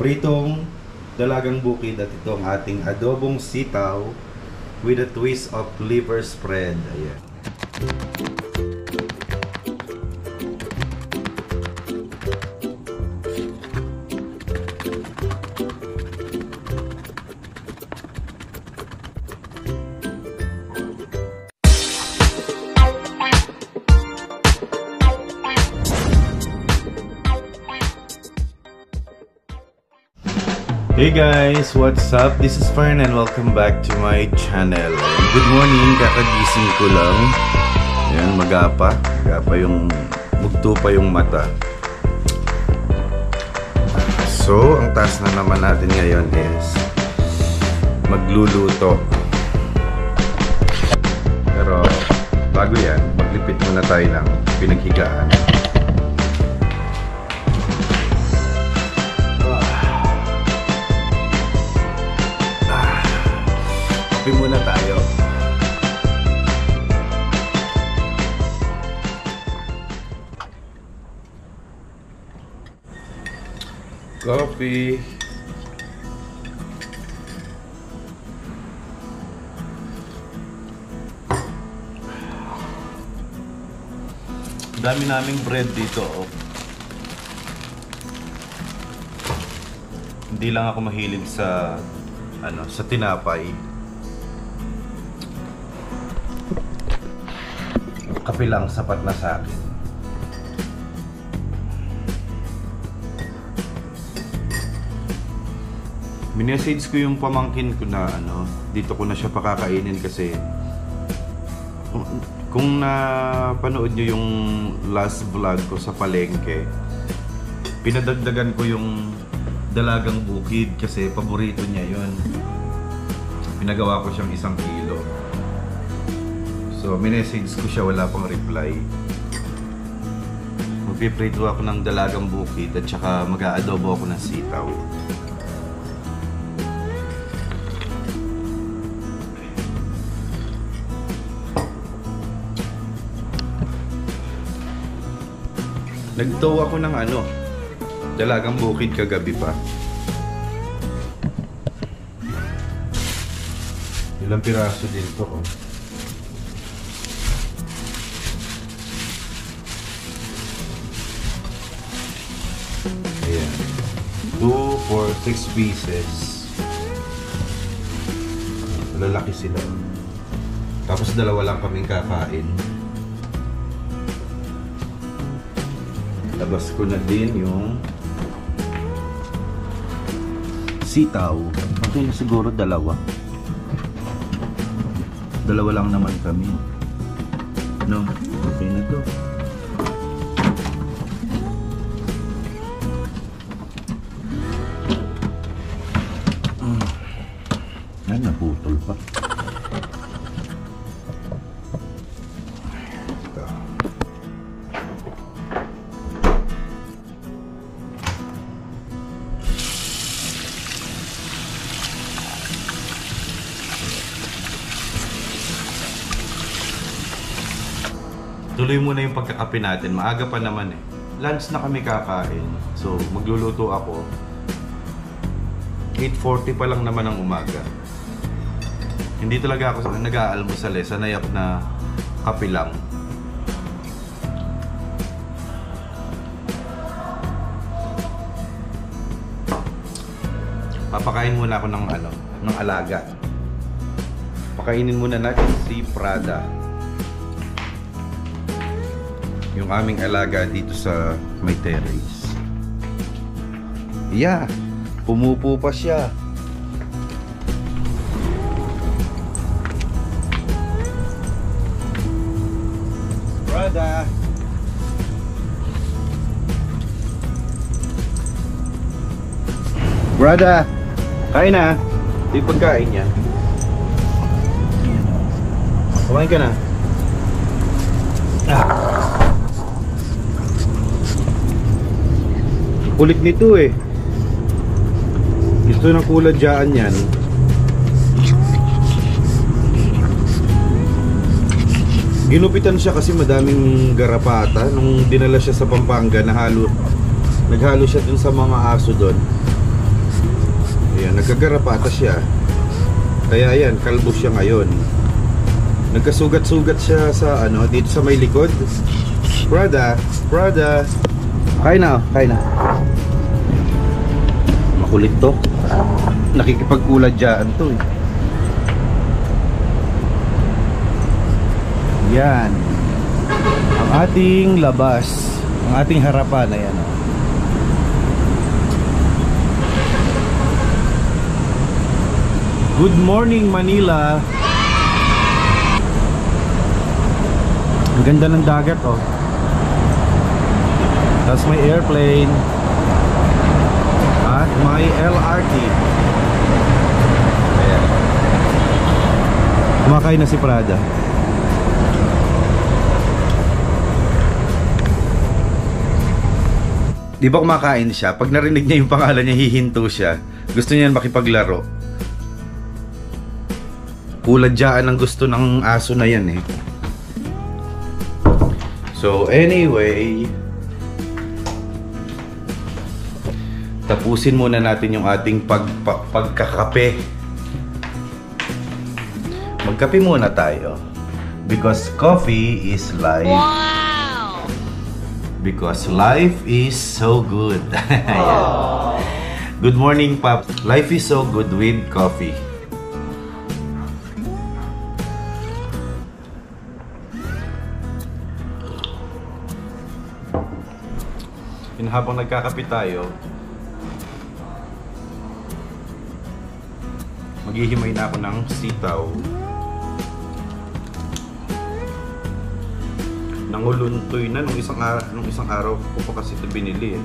pritong dalagang bukid at ito ang ating adobong sitaw with a twist of liver spread. Ayan. Guys, what's up? This is Fern and welcome back to my channel. Good morning, kakagising ko lang. Ayan, magapa. Magapa yung, mugto pa yung mata. So, ang task na naman natin ngayon is magluluto. Pero, bago yan, maglipit muna tayo ng pinaghigaan. Kape muna tayo. Coffee. Dami naming bread dito. Oh. Hindi lang ako mahilig sa ano, sa tinapay. Kape lang sapat na sa akin. Minessage ko yung pamangkin ko na ano, dito ko na siya pakakainin kasi kung- kung napanood nyo yung last vlog ko sa palengke, pinadagdagan ko yung dalagang bukid kasi paborito niya yun. Pinagawa ko siyang isang kilo. So, minessage ko siya, wala pang reply. Magpiprito ako ng dalagang bukid at saka mag-aadobo ako ng sitaw. Nagtaw ako ng ano, dalagang bukid kagabi pa. Ilang piraso din to, oh. Ayan. 2, 4, 6 pieces. Lalaki sila. Tapos dalawa lang kaming kakain. Labas ko na din yung sitaw. Okay na siguro dalawa. Dalawa lang naman kami. No, okay na to. Tuloy muna yung pagkakape natin. Maaga pa naman eh. Lunch na kami kakain. So, magluluto ako. 8.40 pa lang naman ang umaga. Hindi talaga ako nag-aalmusal eh. Sanay ako na kape lang. Papakain muna ako ng ano, ng alaga. Pakainin muna natin si Prada yung aming alaga dito sa may terrace. Yeah, pumupo pa siya. Brother! Brother! Kain na! Ito yung pagkain niya. Kumain ka na. Ah. Kulit nito eh. Gusto ng kuladyaan yan. Ginupitan siya kasi madaming garapata nung dinala siya sa Pampanga nahalo naghalo siya dun sa mga aso doon. Ayan, nagkagarapata siya. Kaya ayan, kalbo siya ngayon. Nagkasugat-sugat siya sa ano, dito sa may likod. Prada, Prada. Kain na, kain na. Makulit to. Nakikipagkulad dyan to eh. Yan. Ang ating labas. Ang ating harapan. Ayan. oh. Good morning Manila. Ang ganda ng dagat oh. That's my airplane. My LRT. Ayan. Na si Prada. Di ba kumakain siya? Pag narinig niya yung pangalan niya, hihinto siya. Gusto niya makipaglaro. Kuladyaan ang gusto ng aso na yan eh. So anyway, tapusin muna natin yung ating pag, pag, pagkakape. Magkape muna tayo. Because coffee is life. Because life is so good. Good morning, Pop. Life is so good with coffee. Yun habang nagkakape tayo, maghihimay na ako ng sitaw. Nanguluntoy na nung isang araw, nung isang araw ko pa kasi ito binili eh.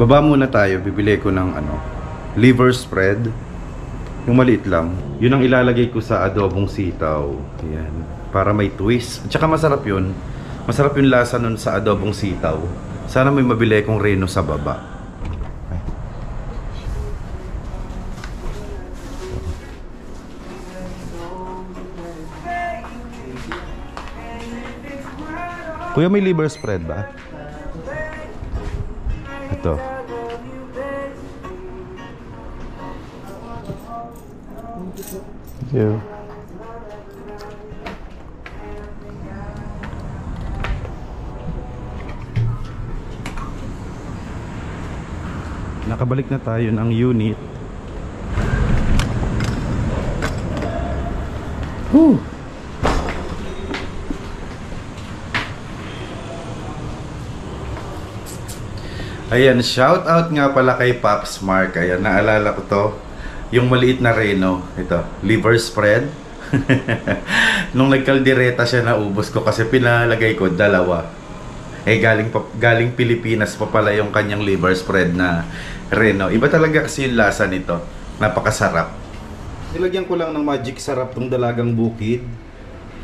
Baba muna tayo, bibili ko ng ano, liver spread. Yung maliit lang. Yun ang ilalagay ko sa adobong sitaw. Ayan. Para may twist. At saka masarap yun. Masarap yung lasa nun sa adobong sitaw. Sana may mabili kong reno sa baba. Kuya, may liver spread ba? Ito. Thank. Nakabalik na tayo ng unit. Whew. Ayan, shout out nga pala kay Pops Mark. Ayan, naalala ko to. Yung maliit na reno. Ito, liver spread. Nung nagkaldireta siya, naubos ko kasi pinalagay ko dalawa. Eh, galing, galing Pilipinas pa pala yung kanyang liver spread na reno. Iba talaga kasi yung lasa nito. Napakasarap. Nilagyan ko lang ng magic sarap tong dalagang bukid.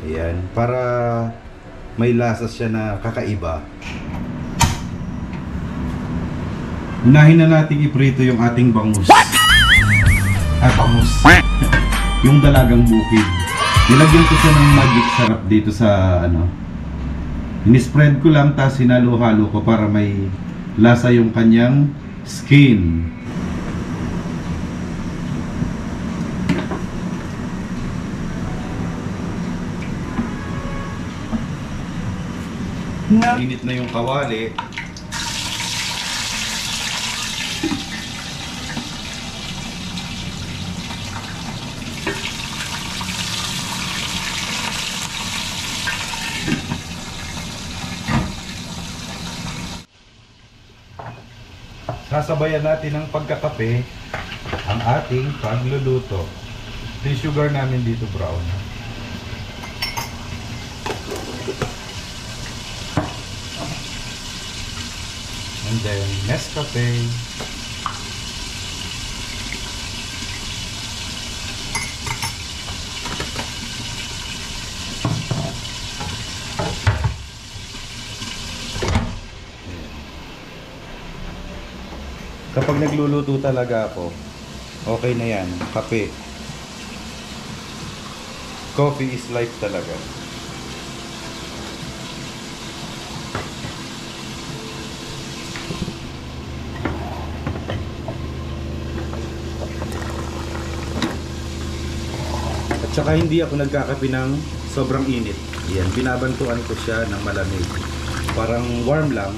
Ayan, para may lasa siya na kakaiba. Unahin na natin iprito yung ating bangus. Ay, bangus. yung dalagang bukid. Nilagyan ko siya ng magic sarap dito sa ano. Inispread ko lang tapos hinalo-halo ko para may lasa yung kanyang skin. Init na yung kawali. Sasabayan natin ng pagkakape ang ating pagluluto. Ito sugar namin dito brown. And then Nescafe. Kapag nagluluto talaga ako, okay na yan. Kape. Coffee is life talaga. At saka hindi ako nagkakape ng sobrang init. Yan, binabantuan ko siya ng malamig. Parang warm lang.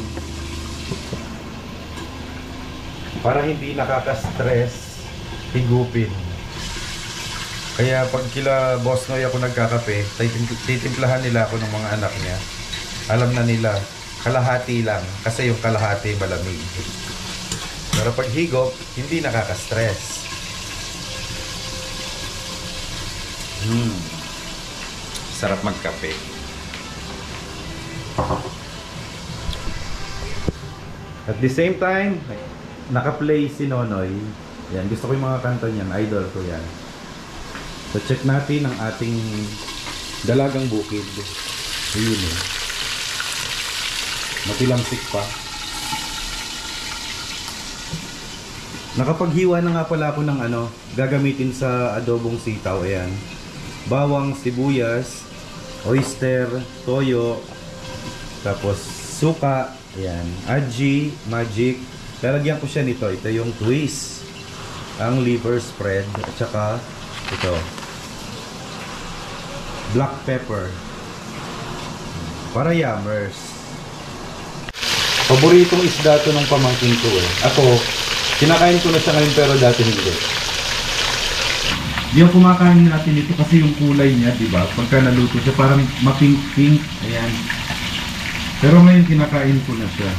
Para hindi nakaka-stress, higupin. Kaya pag kila Boss Noy ako nagkakape, titim- titimplahan nila ako ng mga anak niya. Alam na nila, kalahati lang. Kasi yung kalahati malamig. Pero pag higop, hindi nakaka-stress. Hmm. Sarap magkape. At the same time, naka-play si Nonoy. Yan, gusto ko yung mga kanta niyan, idol ko yan. So check natin ang ating dalagang bukid. Ayun eh. Matilamsik pa. Nakapaghiwa na nga pala ako ng ano, gagamitin sa adobong sitaw. Ayan. Bawang, sibuyas, oyster, toyo, tapos suka, ayan, aji, magic. Lalagyan ko siya nito. Ito yung twist. Ang liver spread. At saka ito. Black pepper. Para yummers. Paboritong isda to ng pamangkin ko eh. Ako, kinakain ko na siya ngayon pero dati hindi. Yung kumakain natin ito kasi yung kulay niya, di ba? Pagka naluto siya, parang mapink-pink. Ayan. Pero ngayon kinakain ko na siya.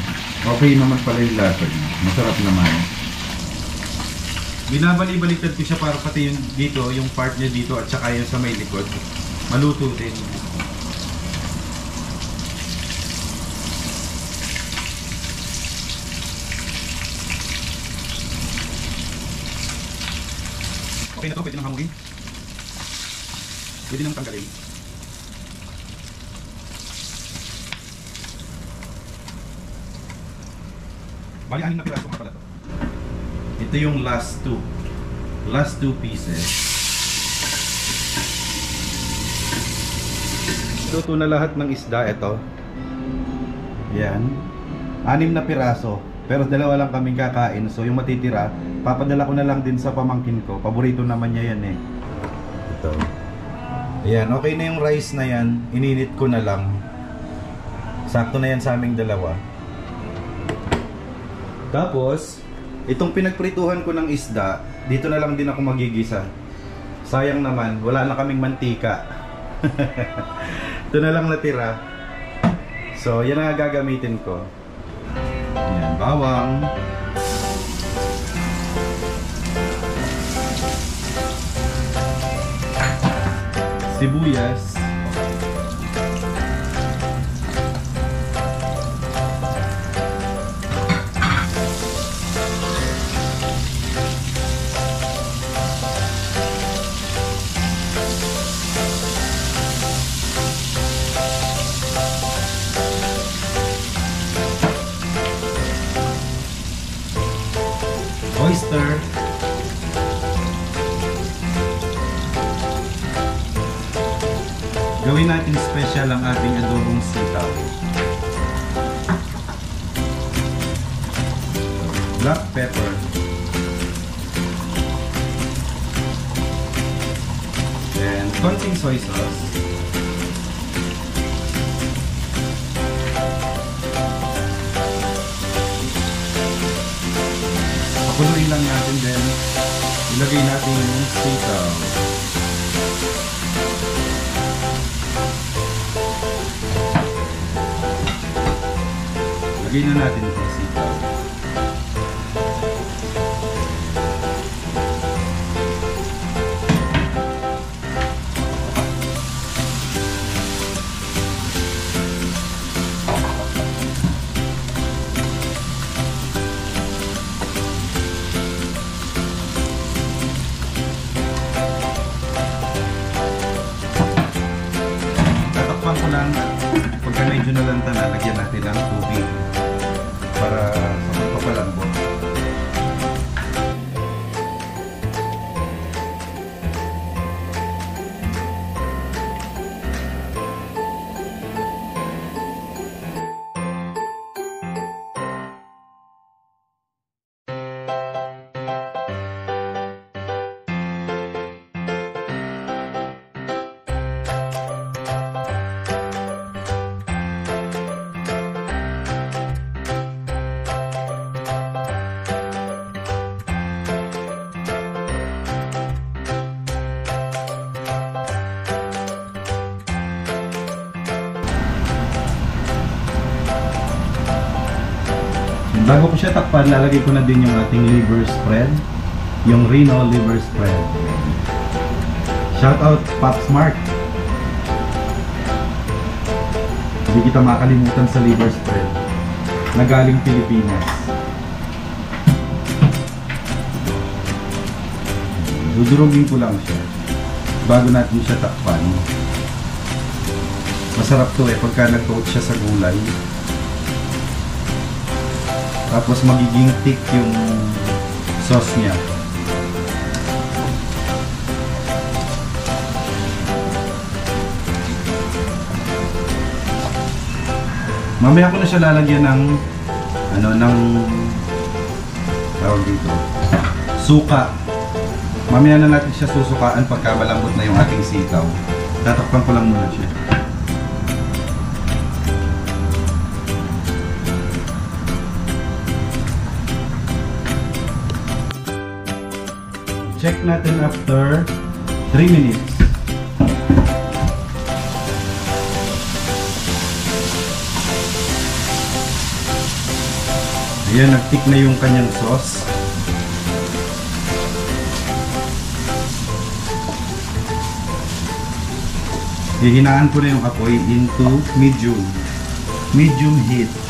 Okay naman pala yung lasa niya. Masarap naman. Binabali-baliktad ko siya para pati yung dito, yung part niya dito at saka yung sa may likod. Maluto din. Okay na to, pwede nang hamugin. Pwede nang tanggalin. Bali, anim na piraso nga pala to. Ito yung last two. Last two pieces. Luto na lahat ng isda ito. Yan. Anim na piraso. Pero dalawa lang kaming kakain. So yung matitira, papadala ko na lang din sa pamangkin ko. Paborito naman niya yan eh. Ito. Ayan, okay na yung rice na yan. Ininit ko na lang. Sakto na yan sa aming dalawa. Tapos, itong pinagprituhan ko ng isda, dito na lang din ako magigisa. Sayang naman, wala na kaming mantika. Ito na lang natira. So, yan ang gagamitin ko. Yan, bawang. Sibuyas. Pakuloy lang natin din. Ilagay natin yung sitaw. Lagay na natin itong lalagyan natin ng tubig para Bago ko siya takpan, lalagay ko na din yung ating liver spread. Yung Reno liver spread. Shout out Pops Mark. Hindi kita makalimutan sa liver spread. Na galing Pilipinas. Dudurugin ko lang siya. Bago natin siya takpan. Masarap to eh pagka nag-coat siya sa gulay. Tapos magiging thick yung sauce niya. Mamaya ko na siya lalagyan ng ano ng tawag dito. Suka. Mamaya na natin siya susukaan pagka malambot na yung ating sitaw. Tatakpan ko lang muna siya. Check natin after 3 minutes. Ayan, nagtik na yung kanyang sauce. Hihinaan ko na yung apoy into medium. Medium heat.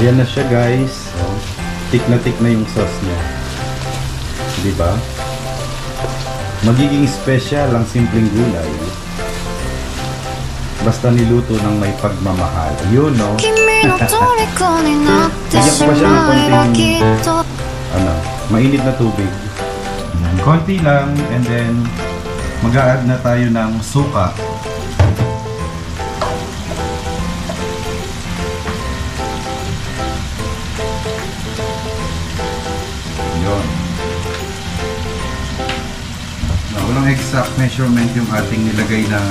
Ayan na siya guys. Tik na tik na yung sauce niya. Di ba? Magiging special ang simpleng gulay. Basta niluto ng may pagmamahal. Yun no? Bigyan pa siya ng konting ano, mainit na tubig. Konti lang and then mag-a-add na tayo ng suka. Walang exact measurement yung ating nilagay na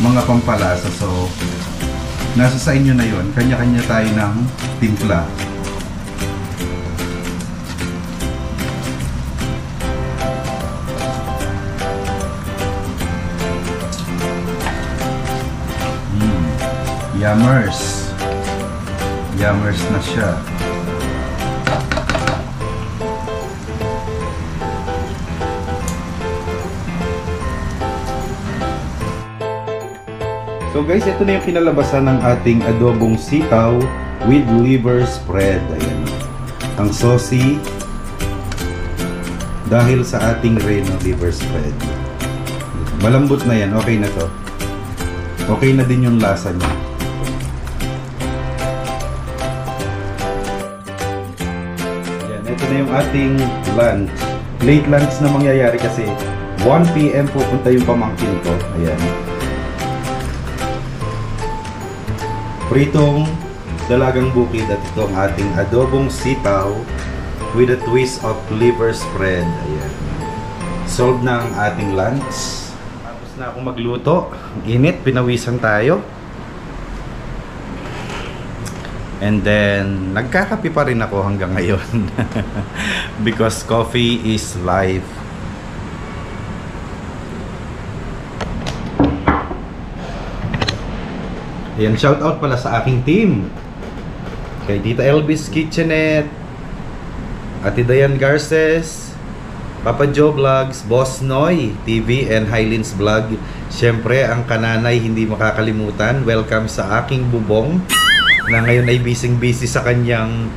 mga pampalasa. So, nasa sa inyo na yon Kanya-kanya tayo ng timpla. Mm. Yummers. Yummers na siya. So guys, ito na yung kinalabasan ng ating adobong sitaw with liver spread. Ayan. Ang saucy dahil sa ating Reno liver spread. Malambot na yan. Okay na to. Okay na din yung lasa niya. Yan, ito na yung ating lunch. Late lunch na mangyayari kasi 1pm pupunta yung pamangkin ko. Ayan. Pritong dalagang bukid at ito ang ating adobong sitaw with a twist of liver spread. Ayan. Solve na ang ating lunch. Tapos na akong magluto. Init, pinawisan tayo. And then, nagkakape pa rin ako hanggang ngayon. Because coffee is life. Ayan, shout out pala sa aking team. Kay Tita Elvis Kitchenette, Ate Dayan Garces, Papa Joe Vlogs, Boss Noy TV and Highlins Vlog. Siyempre, ang kananay hindi makakalimutan. Welcome sa aking bubong na ngayon ay busy-busy sa kanyang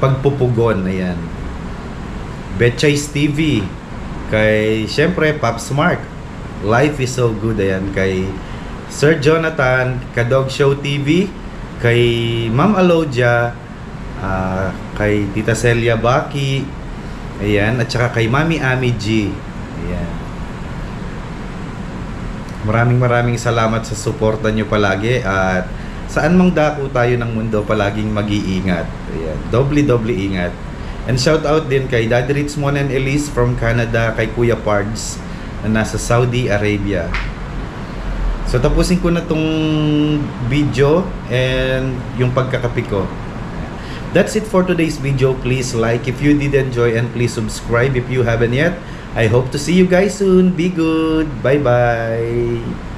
pagpupugon. Ayan. Betchay TV. Kay, siyempre, Pops Mark. Life is so good. Ayan. Kay Sir Jonathan, Kadog Show TV. Kay Ma'am Alodia. ah, kay Tita Celia Baki. Ayan. At saka kay Mami Ami G. Ayan. Maraming maraming salamat sa suporta nyo palagi at saan mang dako tayo ng mundo palaging mag-iingat. Ayan, doble-doble ingat. And shout out din kay Daddy Ritzmon and Elise from Canada, kay Kuya Pards na nasa Saudi Arabia. So tapusin ko na tong video and yung pagkakape ko. That's it for today's video. Please like if you did enjoy and please subscribe if you haven't yet. I hope to see you guys soon. Be good. Bye-bye.